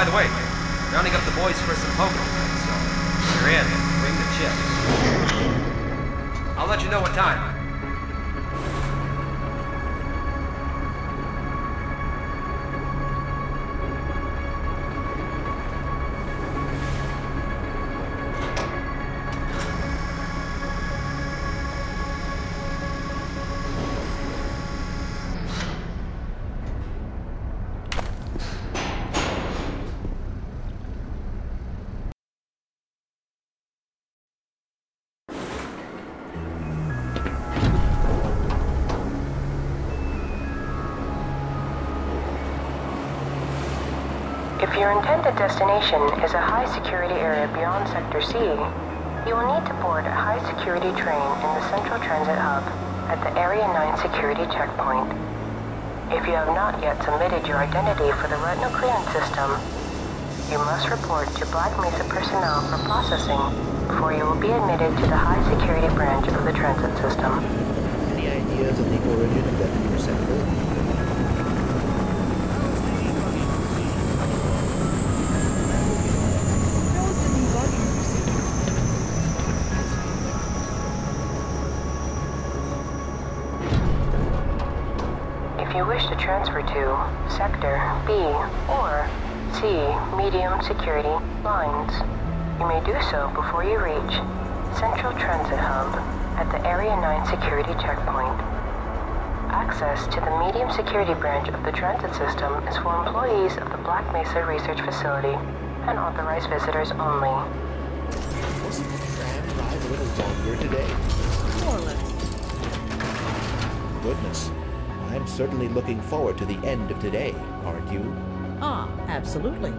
by the way, your intended destination is a high security area beyond Sector C, you will need to board a high security train in the Central Transit Hub at the Area 9 security checkpoint. If you have not yet submitted your identity for the retinal clearance system, you must report to Black Mesa personnel for processing before you will be admitted to the high security branch of the transit system. Any ideas of the origin of that new interceptor? Wish to Sector B or C medium security lines, you may do so before you reach Central Transit Hub at the Area 9 security checkpoint. Access to the medium security branch of the transit system is for employees of the Black Mesa Research Facility and authorized visitors only. Wasn't the tram ride a little longer today? More or less. Goodness. I'm certainly looking forward to the end of today, aren't you? Ah, absolutely.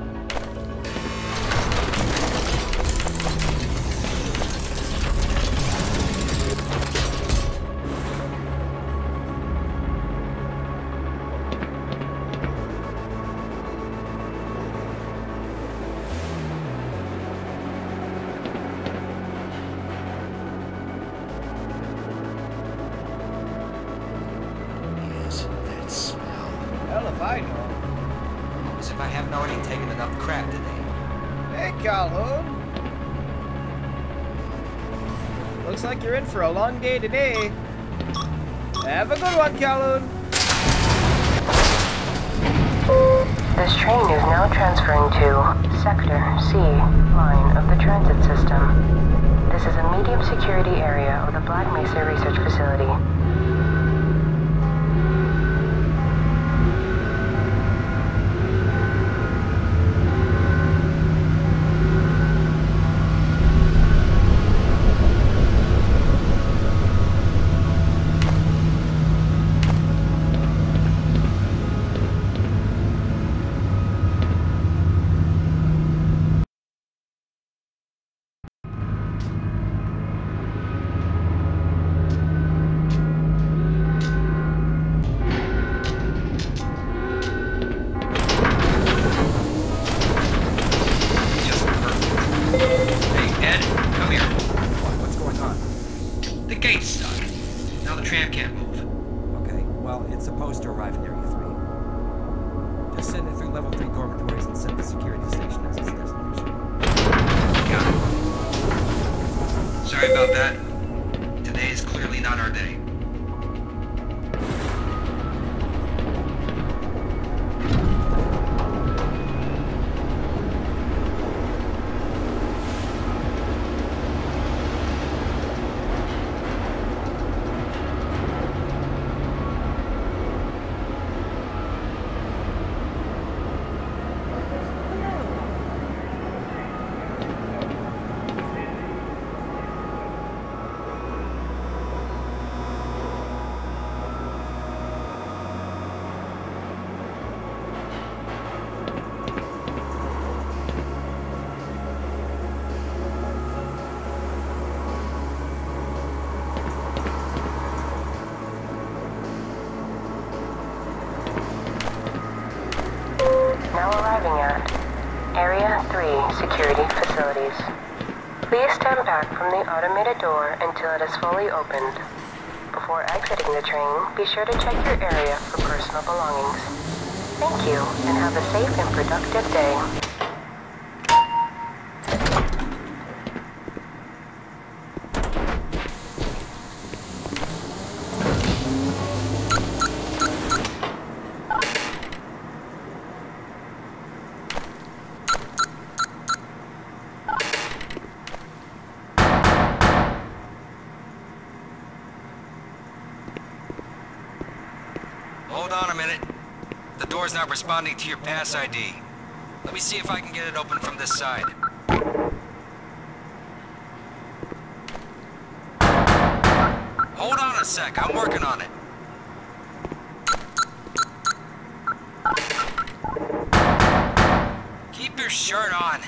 For a long day today. Have a good one, Calhoun. This train is now transferring to Sector C line of the transit system. This is a medium security area of the Black Mesa Research Facility. Opened. Before exiting the train, be sure to check your area for personal belongings. Thank you, and have a safe and productive day. Hold on a minute. The door's not responding to your pass ID. Let me see if I can get it open from this side. Hold on a sec, I'm working on it. Keep your shirt on.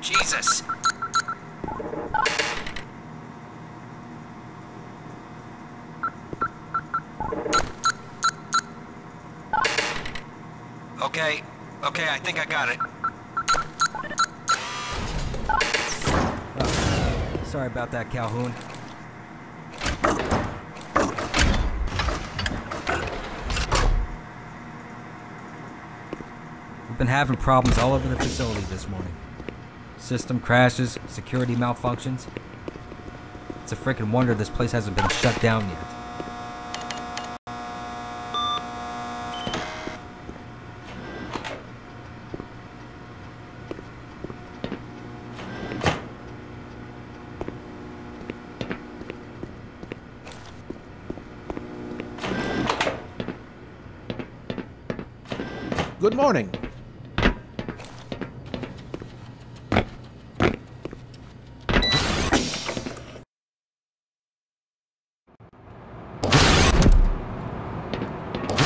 Jesus. Okay, okay, I think I got it. sorry about that, Calhoun. We've been having problems all over the facility this morning. System crashes, security malfunctions. It's a freaking wonder this place hasn't been shut down yet.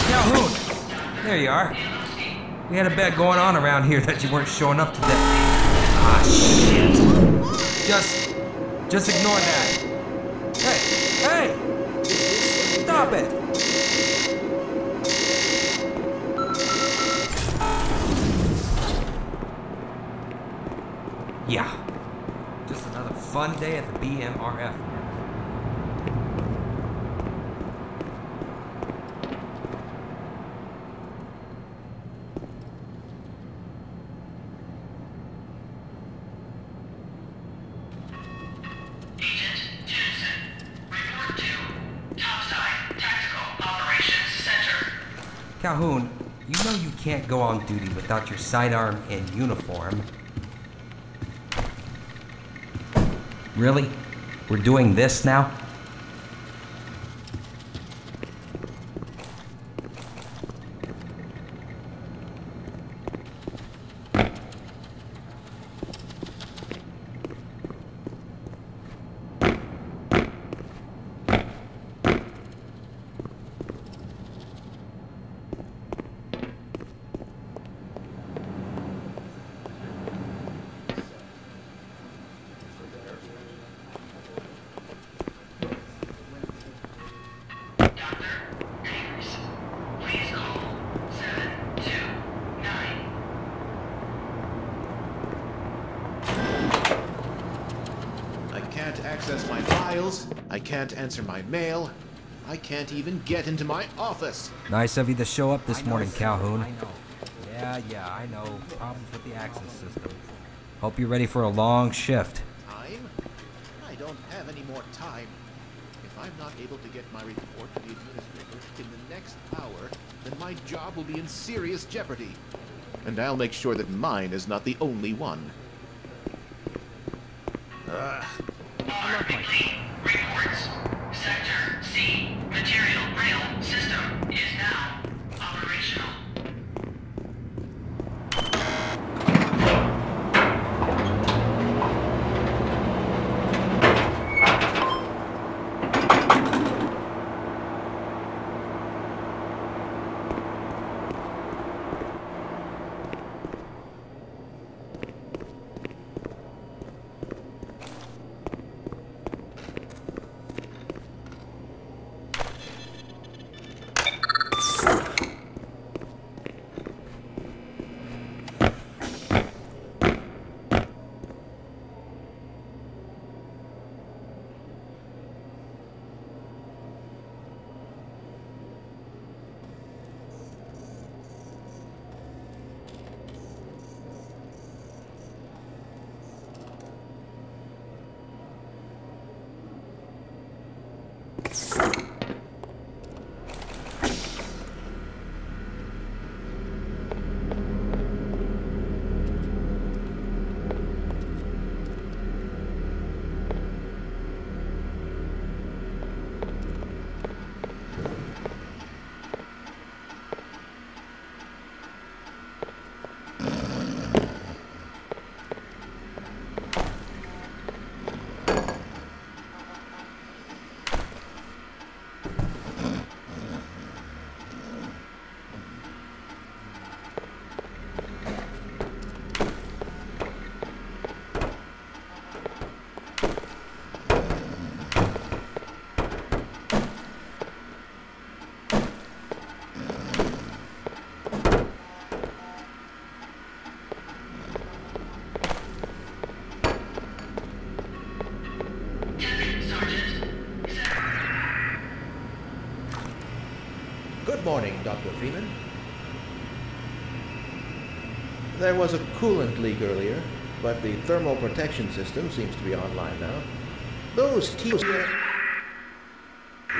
Calhoun! There you are. We had a bet going on around here that you weren't showing up today. Ah, shit. Just, just ignore that. Hey, hey! Stop it! Fun day at the BMRF. Calhoun, you know you can't go on duty without your sidearm and uniform. Really? We're doing this now? Dr. Peters, please call 729. I can't access my files. I can't answer my mail. I can't even get into my office. Nice of you to show up this know, morning, sir, Calhoun. I know. Yeah, yeah, I know. Problems with the access system. Hope you're ready for a long shift. Time? I don't have any more time. If I'm not able to get my report to the administrator in the next hour, then my job will be in serious jeopardy. And I'll make sure that mine is not the only one. Ugh. RPD reports. Sector C material rail system is now There was a coolant leak earlier, but the thermal protection system seems to be online now. Those T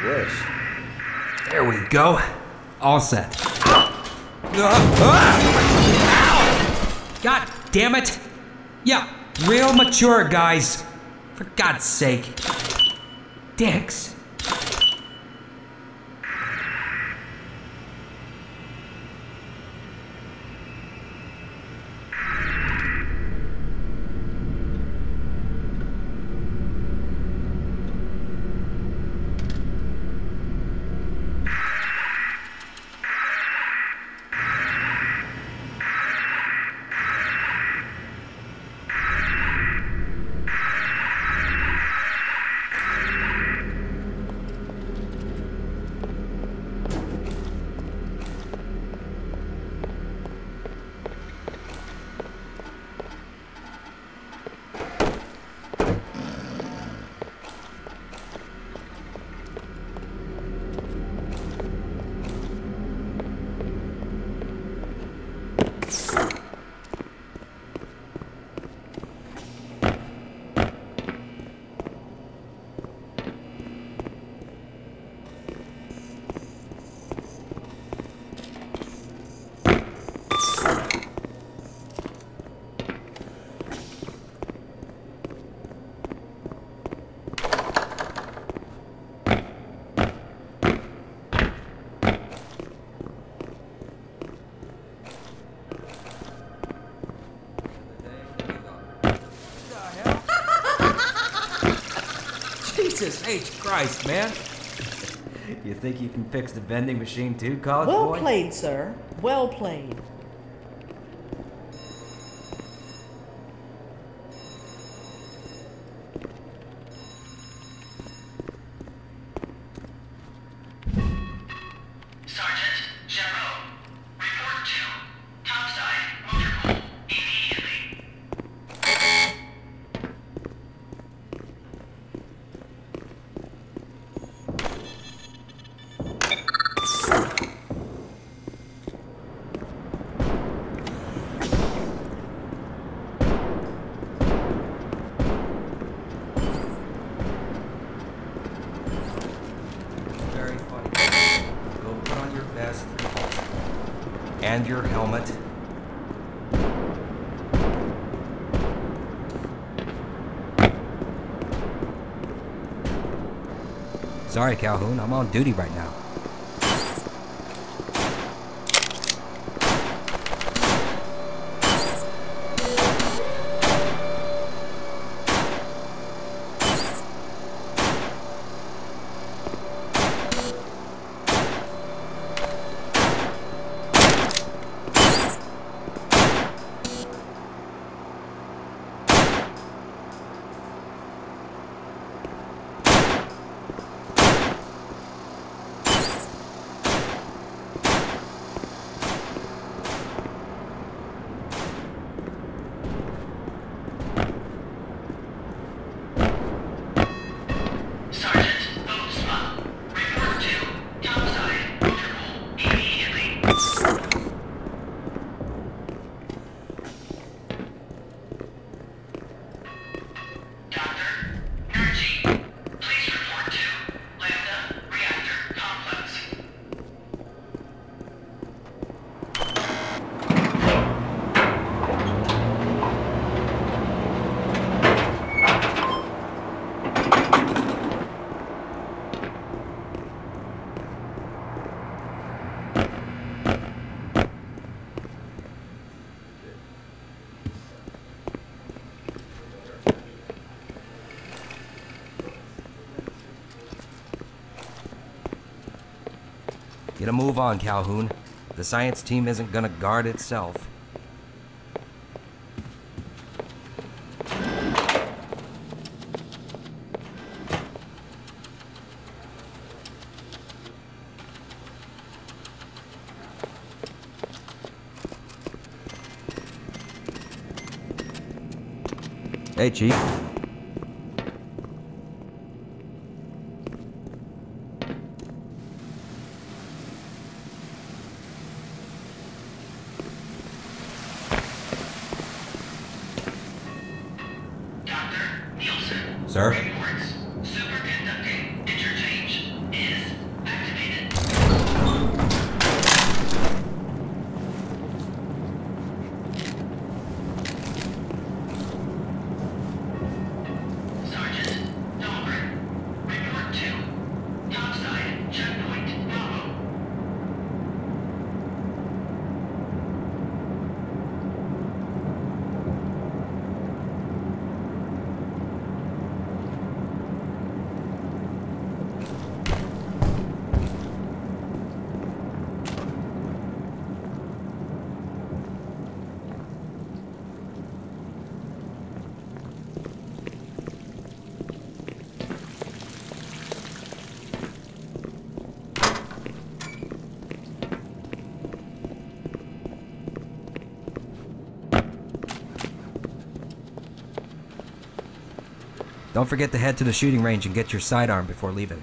worse. There we go. All set. God damn it! Yeah, real mature guys. For God's sake. Dicks. Jesus H. Christ, man. You think you can fix the vending machine too, college Well boy? played, sir. Well played. Sorry, Calhoun. I'm on duty right now. Get a move on, Calhoun. The science team isn't gonna guard itself. Hey, Chief. Don't forget to head to the shooting range and get your sidearm before leaving.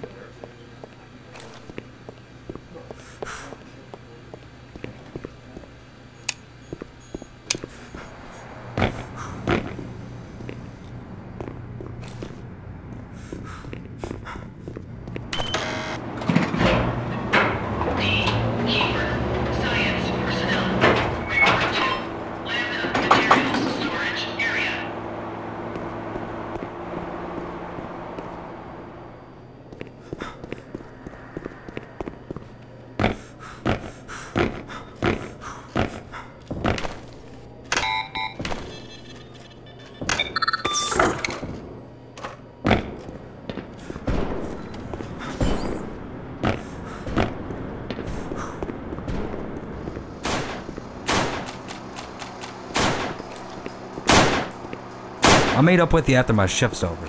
I'll meet up with you after my shift's over.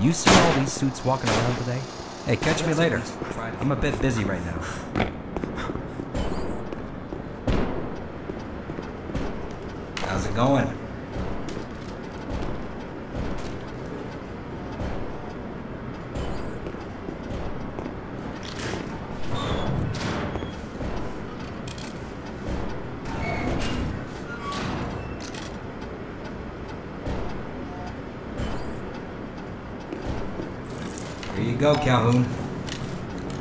You see all these suits walking around today? Hey, catch me later. I'm a bit busy right now. How's it going? Calhoun.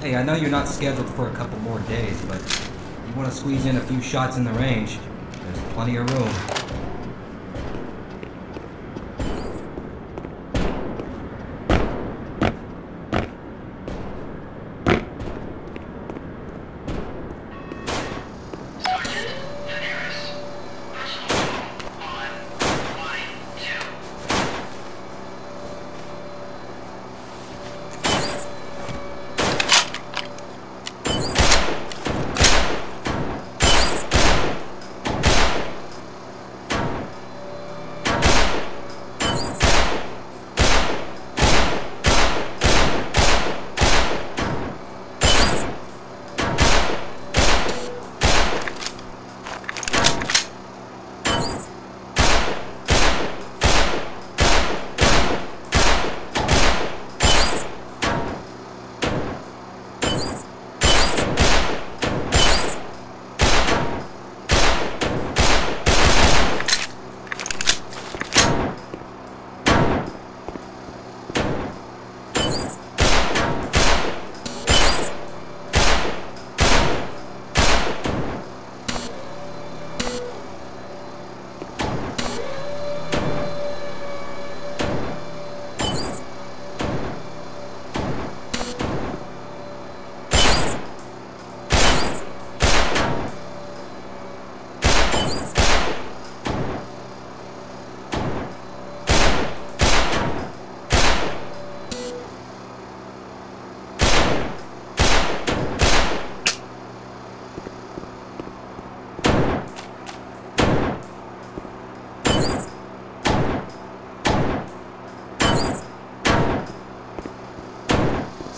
Hey, I know you're not scheduled for a couple more days, but you want to squeeze in a few shots in the range, there's plenty of room.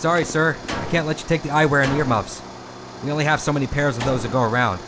Sorry, sir. I can't let you take the eyewear and earmuffs. We only have so many pairs of those to go around.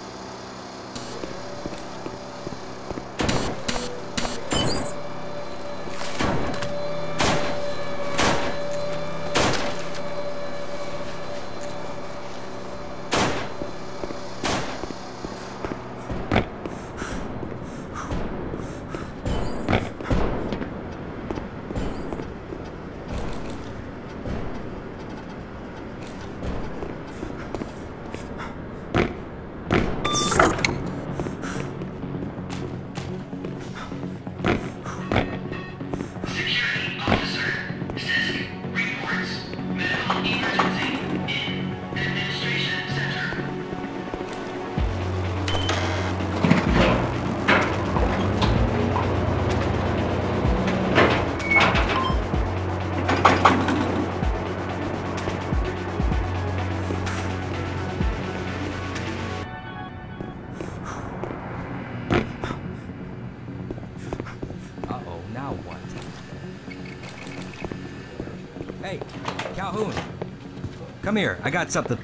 I got something.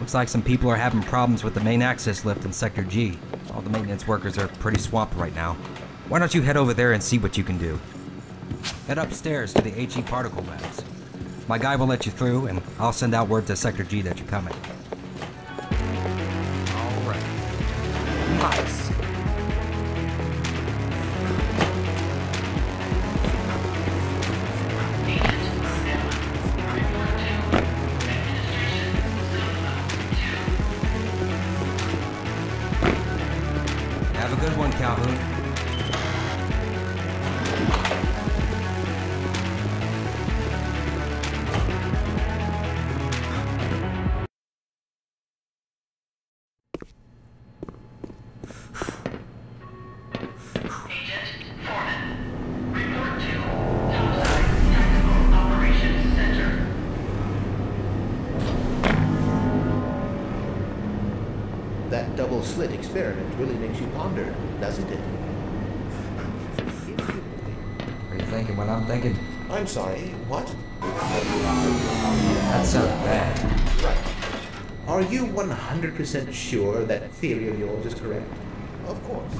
Looks like some people are having problems with the main access lift in Sector G. All the maintenance workers are pretty swamped right now. Why don't you head over there and see what you can do? Head upstairs to the HE particle labs. My guy will let you through, and I'll send out word to Sector G that you're coming. 100% sure that theory of yours is correct? Of course.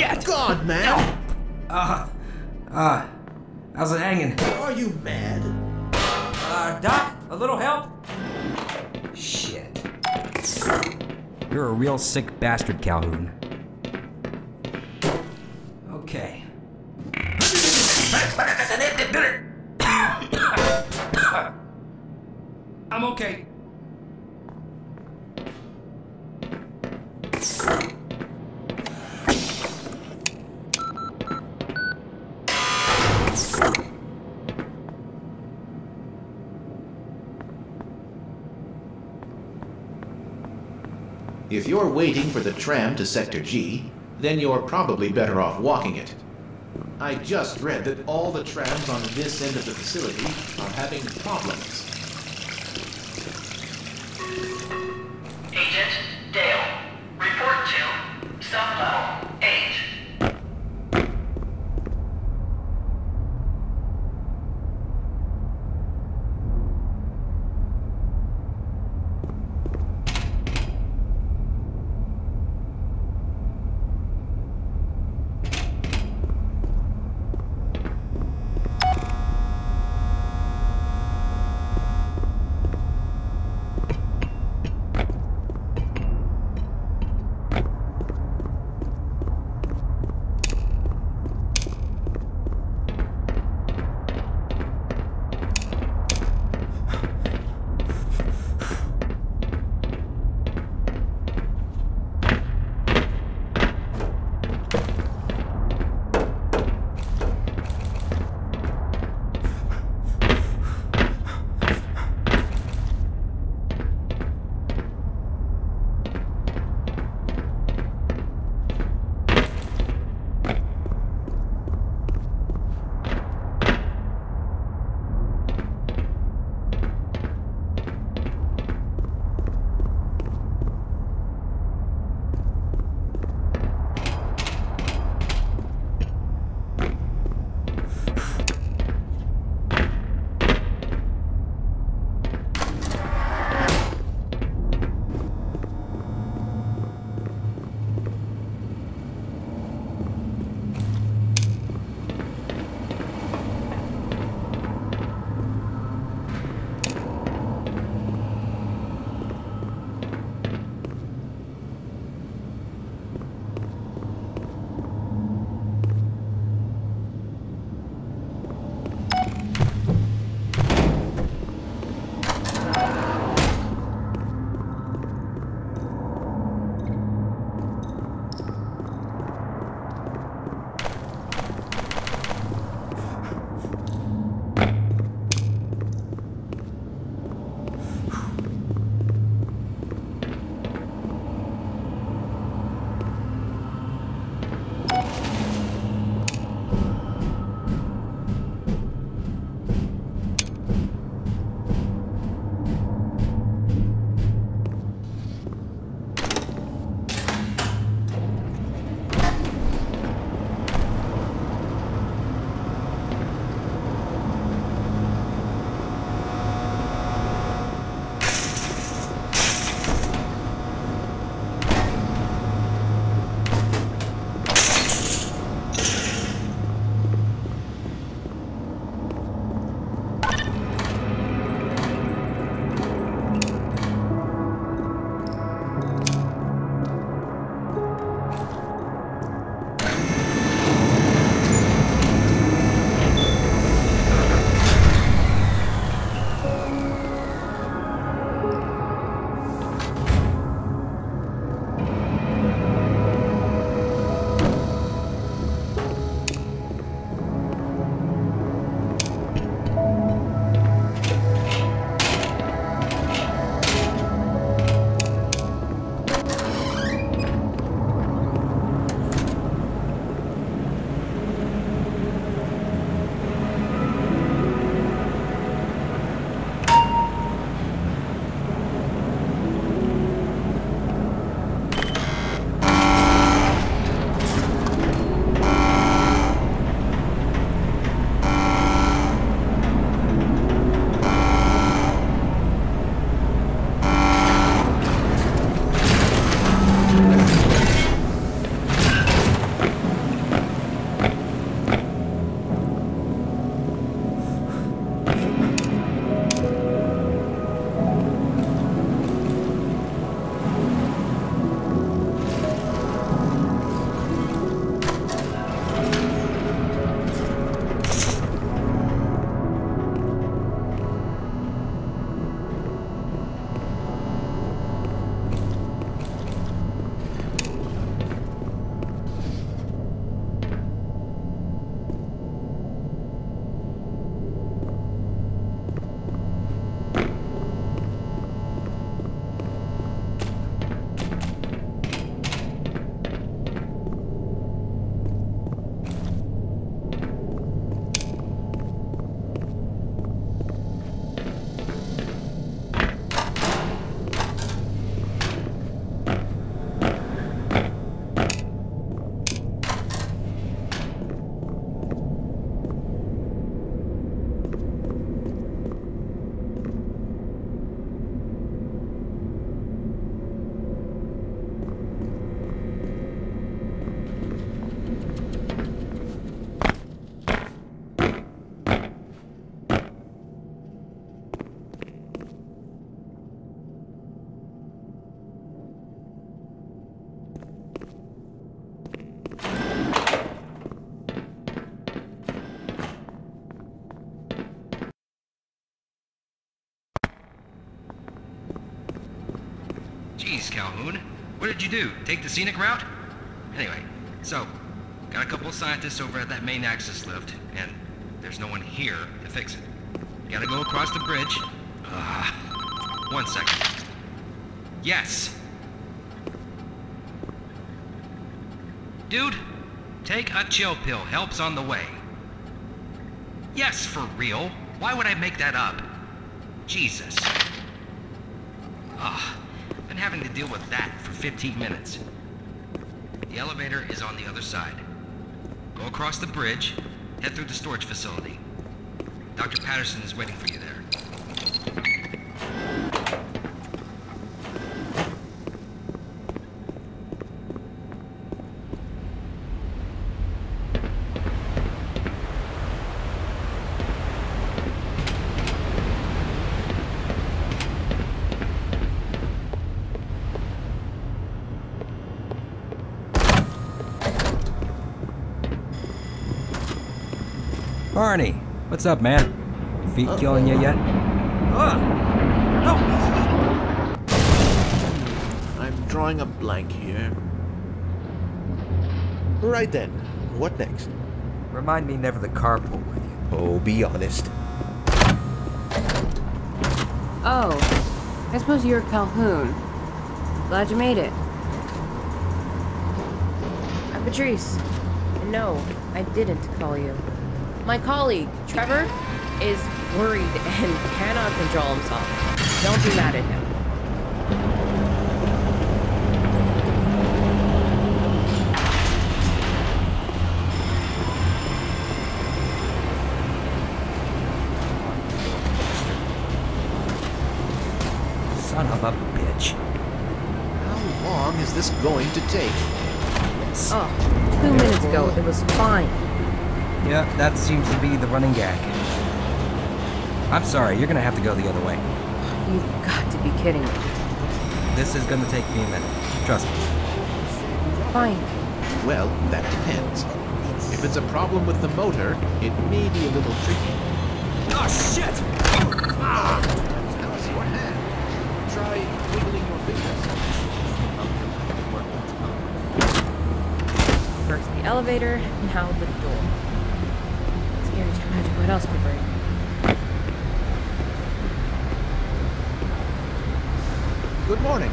Good God, man! Uh, uh, how's it hanging? Are you mad? Uh, Doc, a little help? Shit. You're a real sick bastard, Calhoun. Okay. Waiting for the tram to Sector G, then you're probably better off walking it. I just read that all the trams on this end of the facility are having problems. Jeez, Calhoun. What did you do? Take the scenic route? Anyway, so, got a couple scientists over at that main access lift, and there's no one here to fix it. Gotta go across the bridge. Ah, one second. Yes! Dude, take a chill pill. Help's on the way. Yes, for real. Why would I make that up? Jesus. Having to deal with that for 15 minutes. The elevator is on the other side. Go across the bridge, head through the storage facility. Dr. Patterson is waiting for you there. What's up, man? Feet killing you yet? Ah, I'm drawing a blank here. Right then, what next? Remind me never to carpool with you. Oh, be honest. Oh, I suppose you're Calhoun. Glad you made it. I'm Patrice. And no, I didn't call you. My colleague, Trevor, is worried and cannot control himself. Don't be mad at him. Seems to be the running gag. I'm sorry, you're gonna have to go the other way. You've got to be kidding me. This is gonna take me a minute. Trust me. Fine. Well, that depends. If it's a problem with the motor, it may be a little tricky. Oh, shit! How's your hand? Try wiggling your fingers. First the elevator, now the door. Scary to imagine what else could break. Good morning.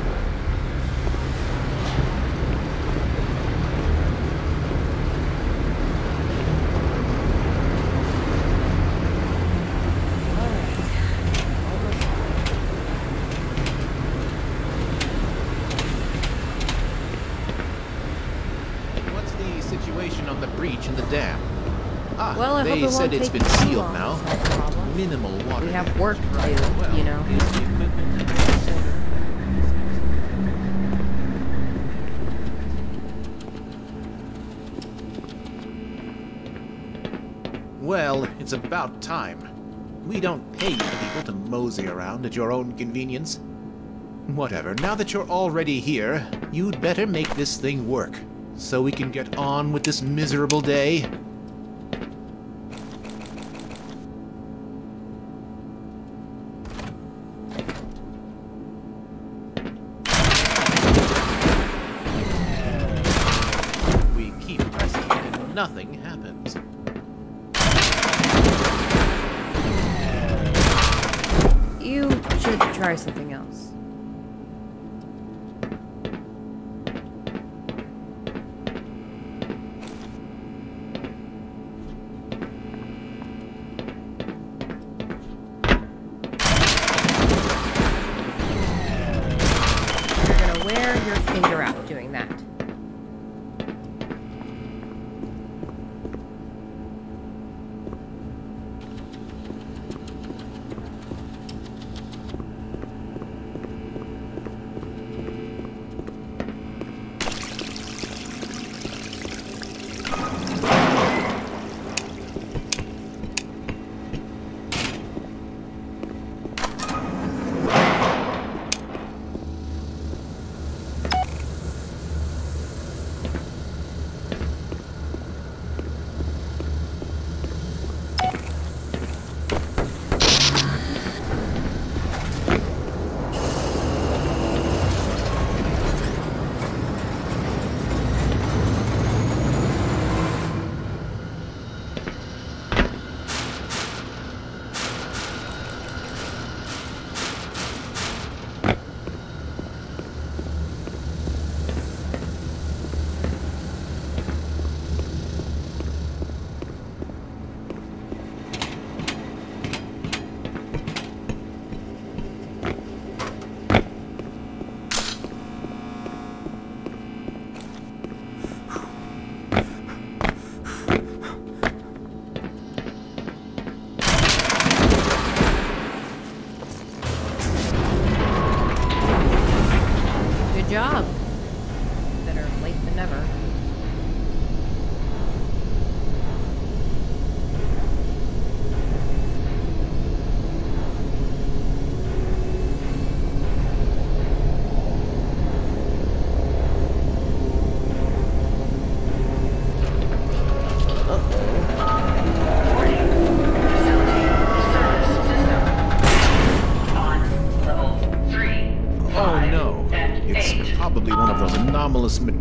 What's the situation on the breach in the dam? Ah, Well, they said it's been too sealed long to now. solve the problem. Minimal water. We have damage. Work you know. Well, it's about time. We don't pay you people to mosey around at your own convenience. Whatever, now that you're already here, you'd better make this thing work, so we can get on with this miserable day.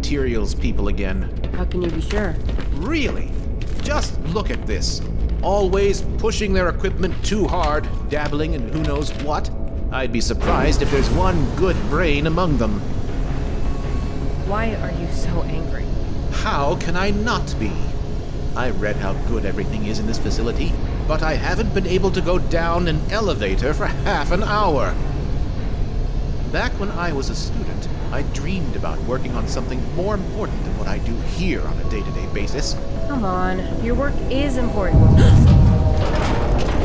Materials people again. How can you be sure? Really? Just look at this. Always pushing their equipment too hard, dabbling in who knows what. I'd be surprised if there's one good brain among them. Why are you so angry? How can I not be? I read how good everything is in this facility, but I haven't been able to go down an elevator for half an hour. Back when I was a student, I dreamed about working on something more important than what I do here on a day to day basis. Come on, your work is important.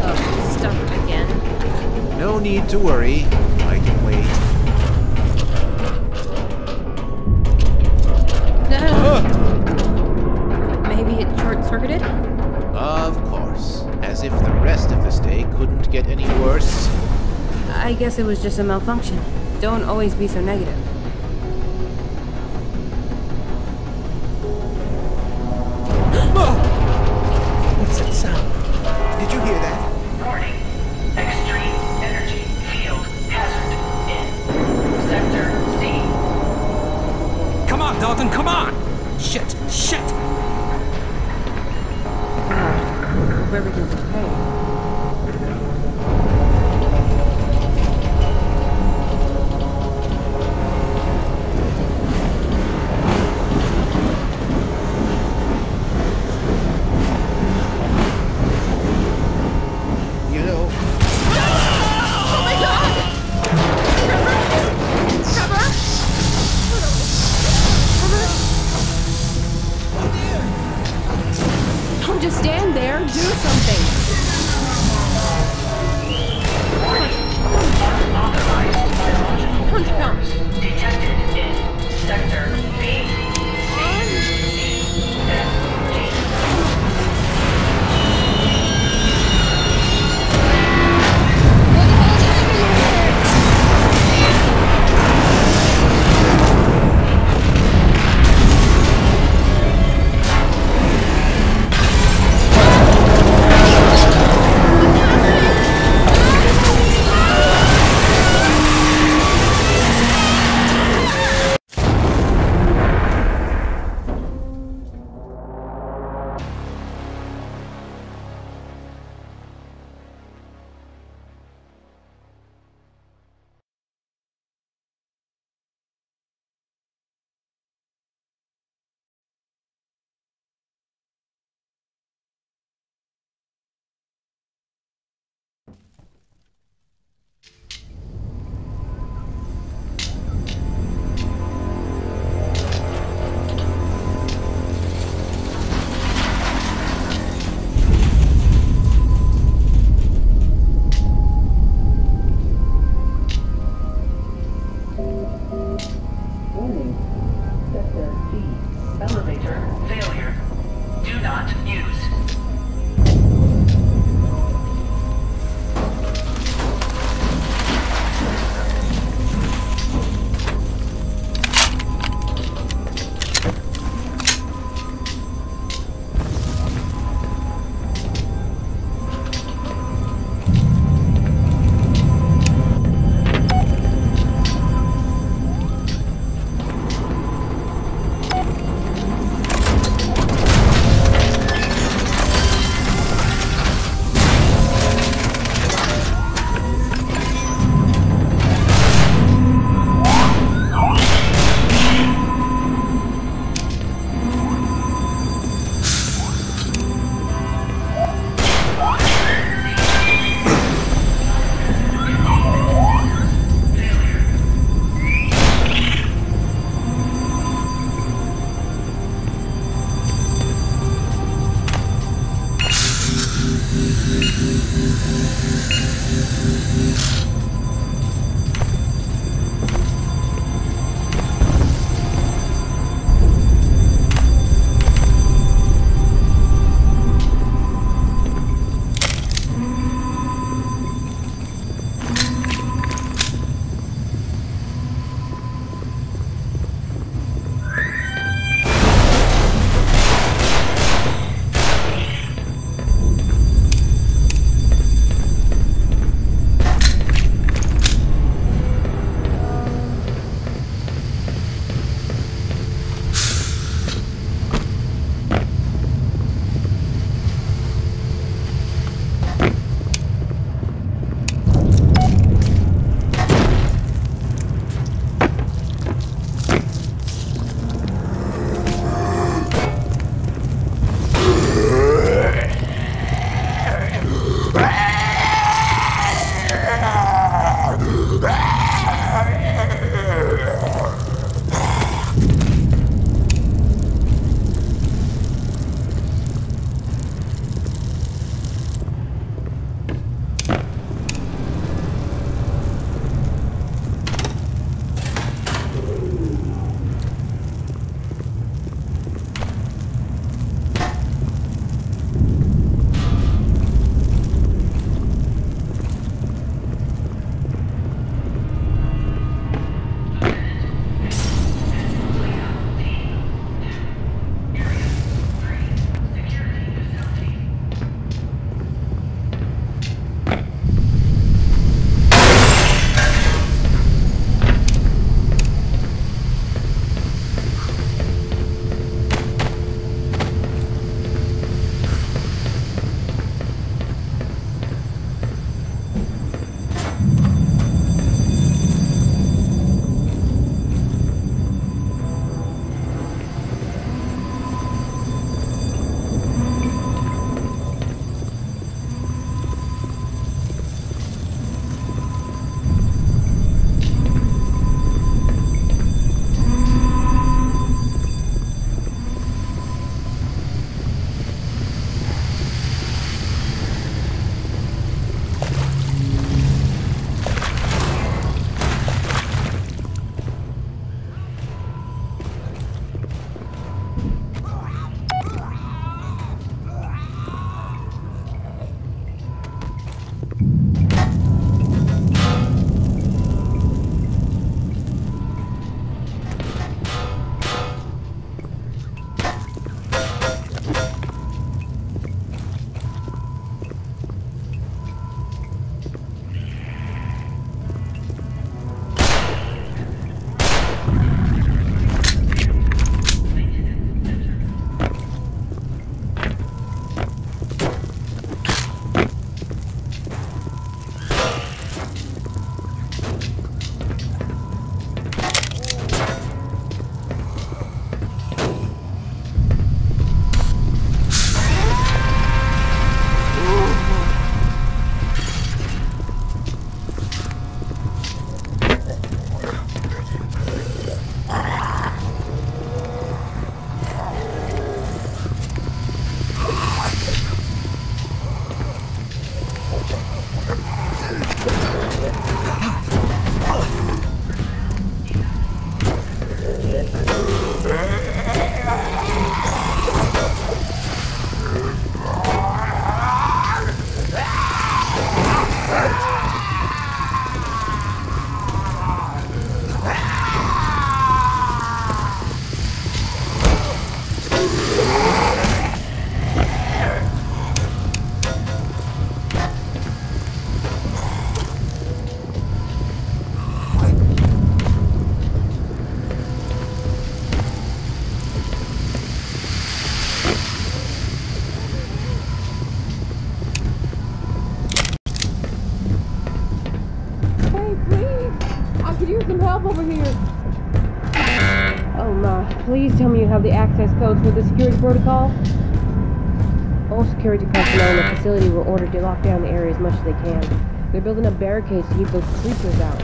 oh, stuck again. No need to worry. I can wait. Maybe it short circuited? Of course. As if the rest of this day couldn't get any worse. I guess it was just a malfunction. Don't always be so negative. There. Do something. Detected in Sector codes for the security protocol. All security personnel in the ah. facility were ordered to lock down the area as much as they can. They're building up barricades to keep those creatures out.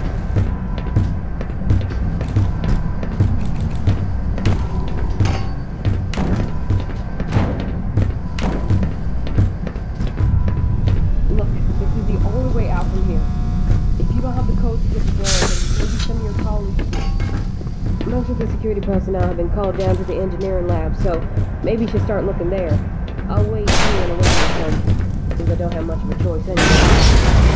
Look, this is the only way out from here. If you don't have the codes to get the door open, maybe some of your colleagues do. Most of the security personnel have been called down to the engineering lab, so maybe you should start looking there. I'll wait here the waiting room, since I don't have much of a choice anyway.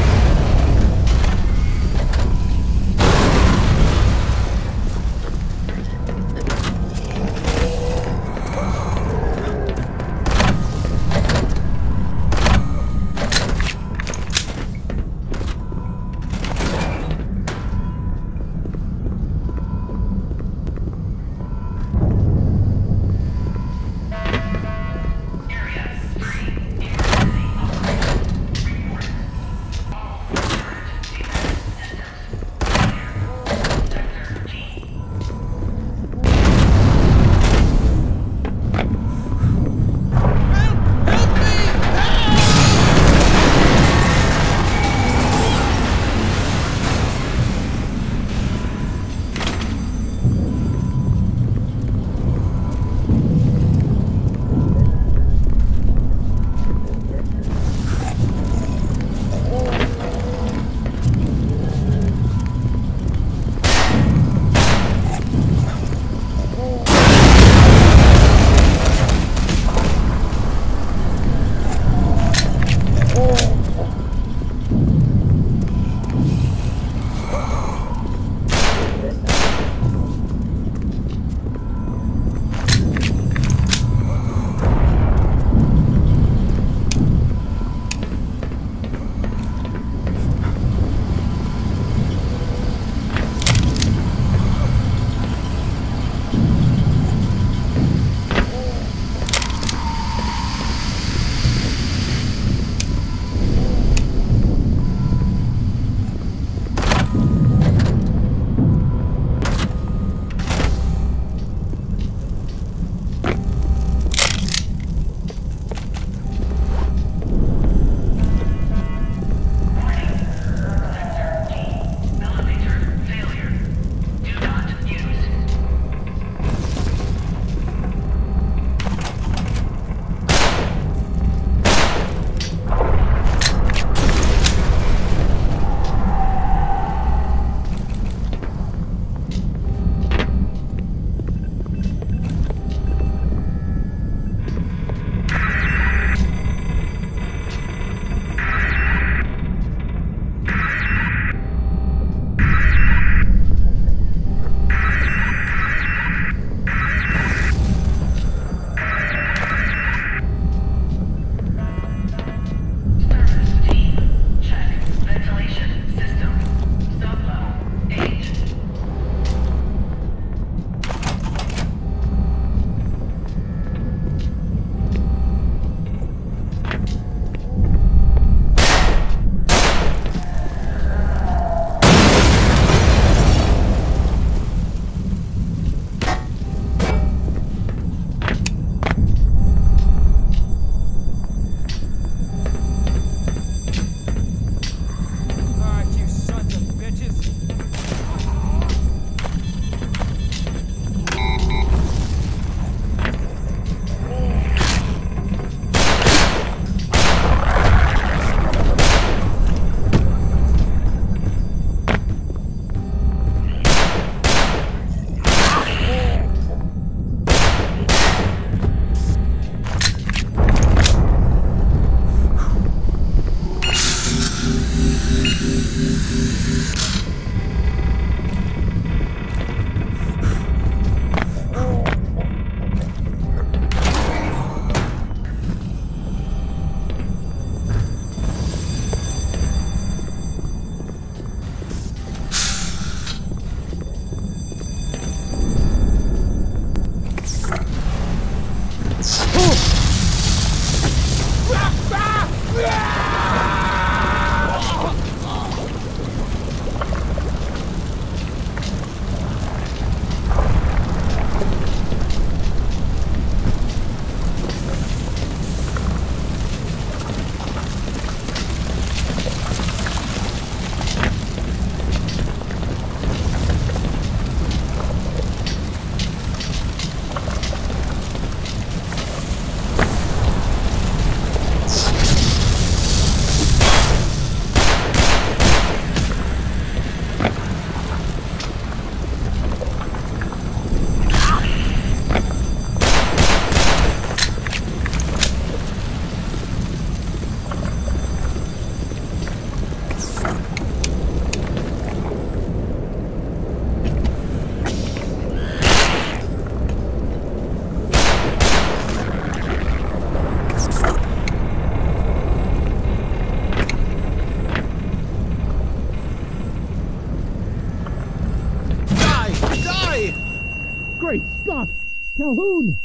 Calhoun!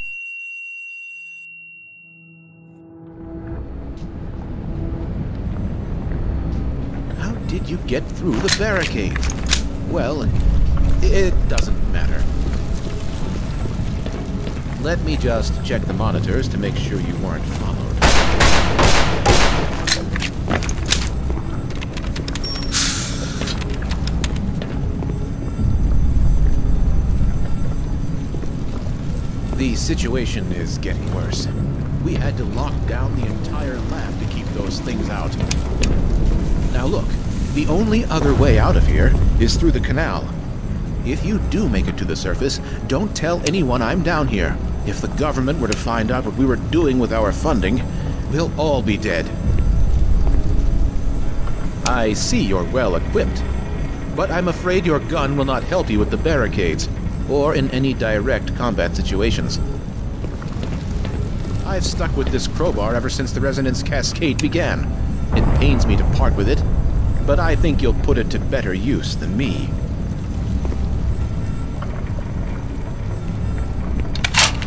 How did you get through the barricade? Well, it doesn't matter. Let me just check the monitors to make sure you weren't followed. Situation is getting worse. We had to lock down the entire lab to keep those things out. Now look, the only other way out of here is through the canal. If you do make it to the surface, don't tell anyone I'm down here. If the government were to find out what we were doing with our funding, we'll all be dead. I see you're well equipped, but I'm afraid your gun will not help you with the barricades, or in any direct combat situations. I've stuck with this crowbar ever since the Resonance Cascade began. It pains me to part with it, but I think you'll put it to better use than me.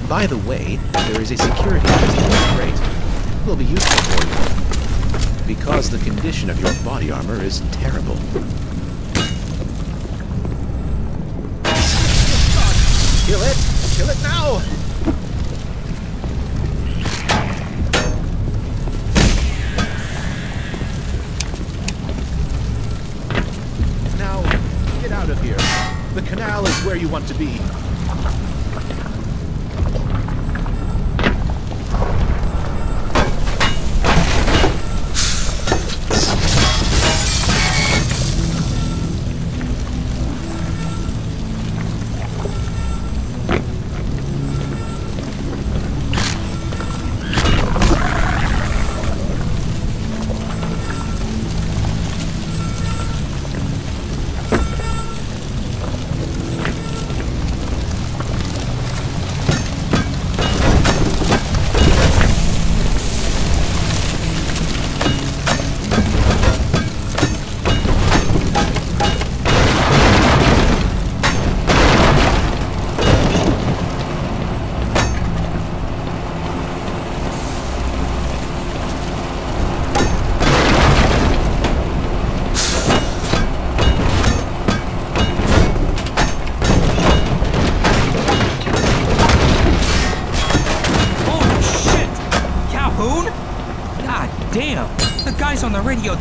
By the way, there is a security system upgrade. Will be useful for you. Because the condition of your body armor is terrible. Kill it be. Holy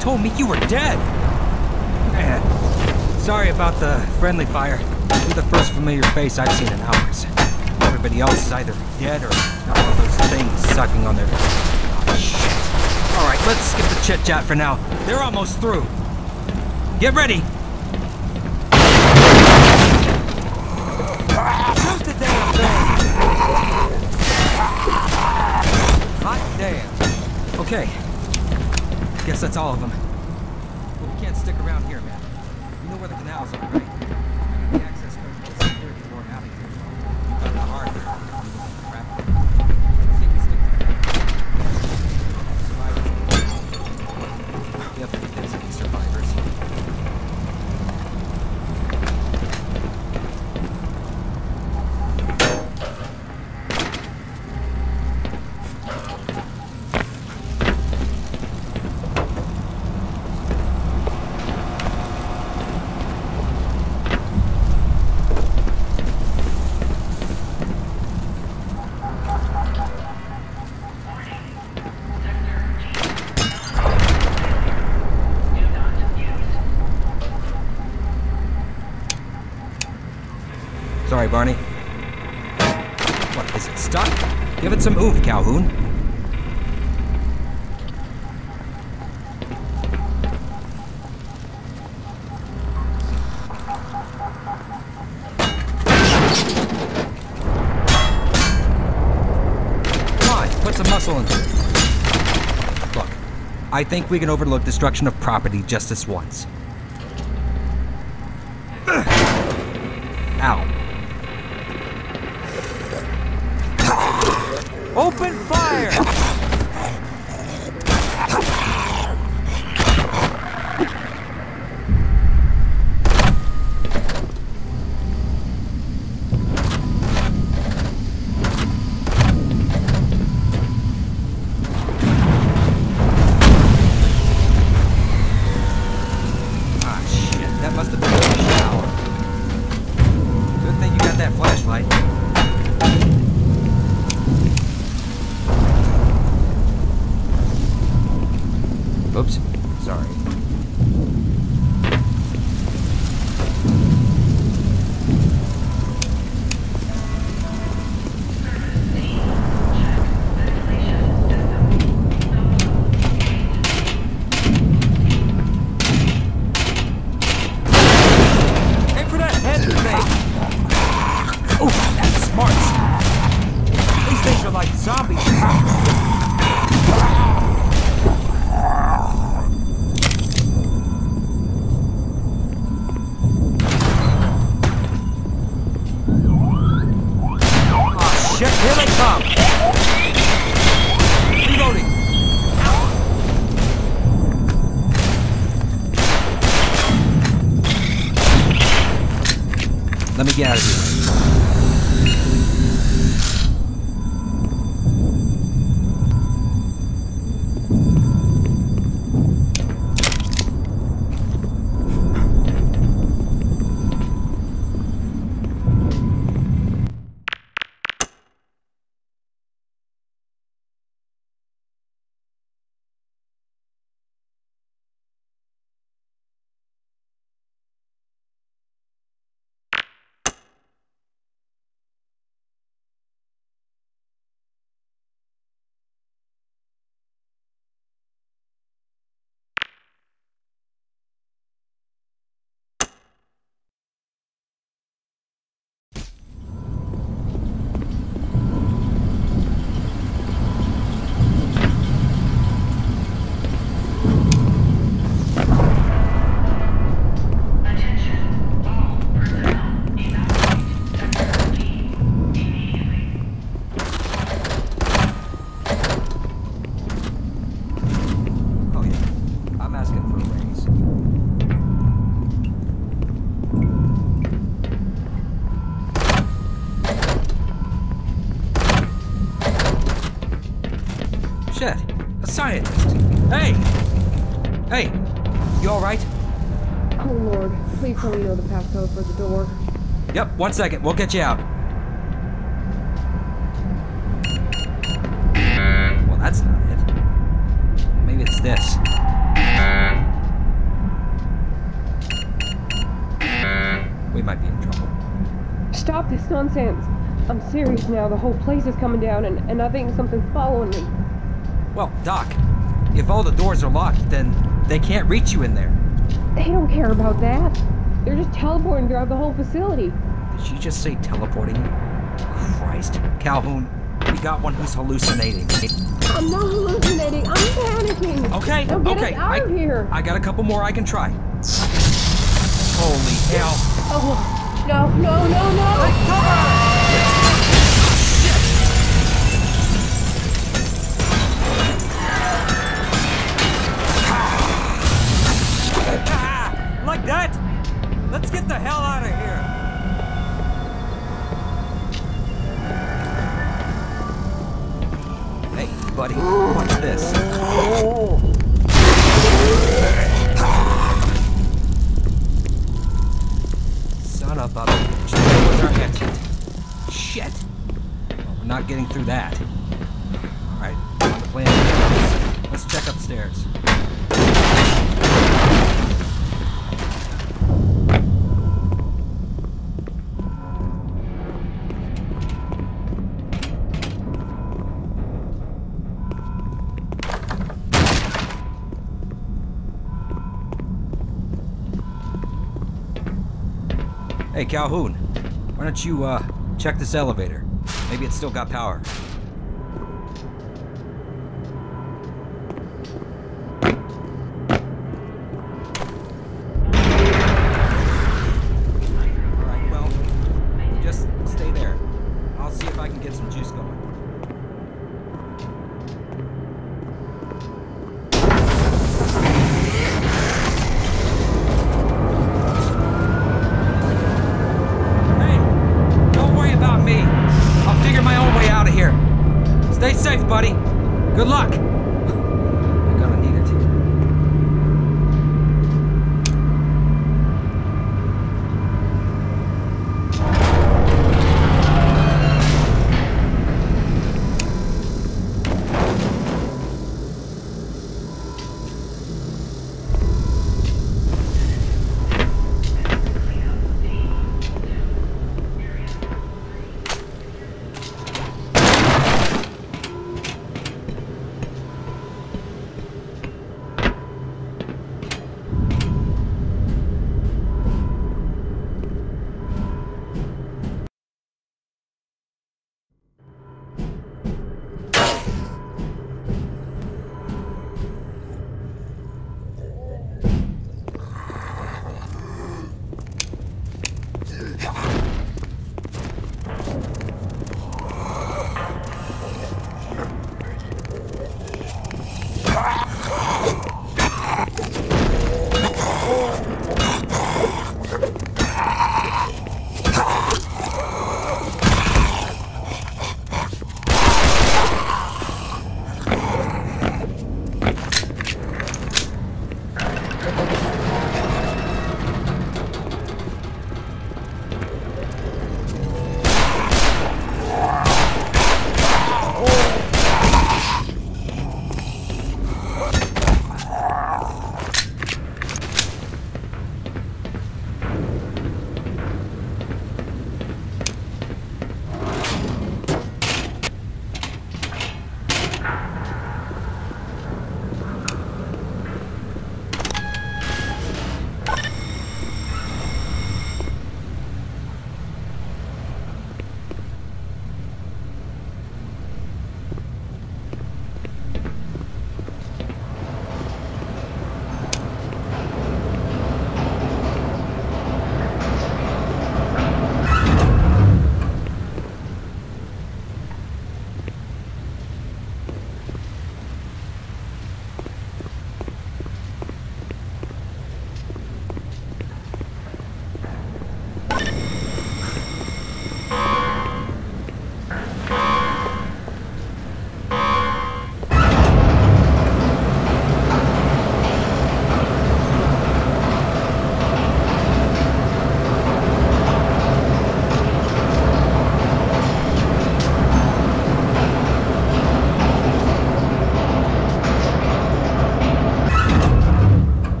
told me you were dead! Man, sorry about the friendly fire. You're the first familiar face I've seen in hours. Everybody else is either dead or got one of those things sucking on their. Oh, shit. Alright, let's skip the chit chat for now. They're almost through. Get ready! Hot damn. Okay. Guess that's all of them. Muscle into it. Look, I think we can overlook destruction of property just this once. Ow. Open fire! You know the passcode for the door. Yep, one second, we'll get you out. Well, that's not it. Maybe it's this. We might be in trouble. Stop this nonsense. I'm serious now. The whole place is coming down, and, and I think something's following me. Well, Doc, if all the doors are locked, then they can't reach you in there. They don't care about that. They're just teleporting throughout the whole facility. Did she just say teleporting? Christ. Calhoun, we got one who's hallucinating. I'm not hallucinating. I'm panicking. Okay, Now get okay. us out I, of here. I got a couple more I can try. Holy hell. Oh, no, no, no, no. Ah! Let's get the hell out of here. Hey, buddy, watch this. Son of a bitch. Was our exit. Shit. Well, we're not getting through that. Alright, the plan. Let's check upstairs. Hey, Calhoun. Why don't you, uh, check this elevator? Maybe it's still got power.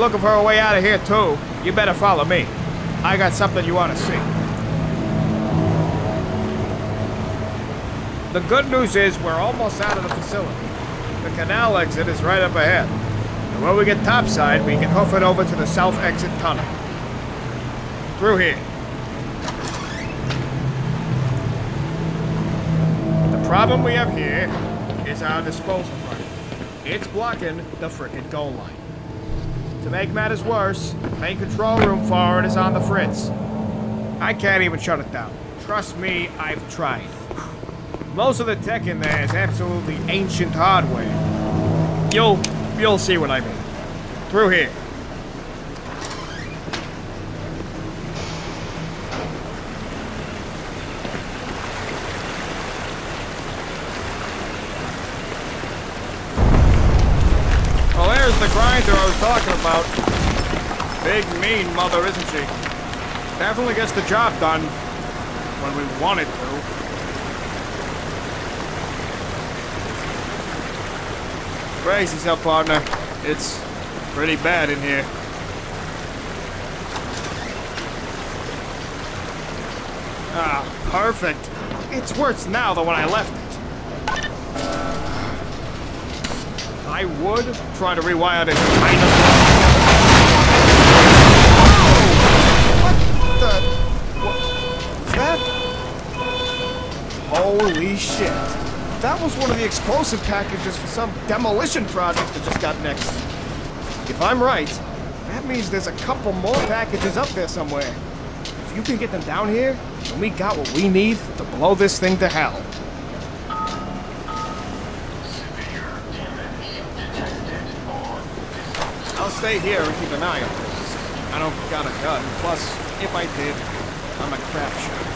You're looking for a way out of here too, you better follow me. I got something you want to see. The good news is we're almost out of the facility. The canal exit is right up ahead. And when we get topside, we can hoof it over to the south exit tunnel. Through here. The problem we have here is our disposal right. It's blocking the frickin' goal line. To make matters worse, main control room forward is on the fritz. I can't even shut it down. Trust me, I've tried. Most of the tech in there is absolutely ancient hardware. You'll you'll see what I mean. Through here. Well, there's the grinder I was talking about. Big, mean mother, isn't she? Definitely gets the job done when we want it to. Brace yourself, partner. It's pretty bad in here. Ah, perfect. It's worse now than when I left it. I would try to rewire this Holy shit. That was one of the explosive packages for some demolition project that just got next. If I'm right, that means there's a couple more packages up there somewhere. If you can get them down here, then we got what we need to blow this thing to hell. I'll stay here and keep an eye on this. I don't got a gun. Plus, if I did, I'm a crap shot.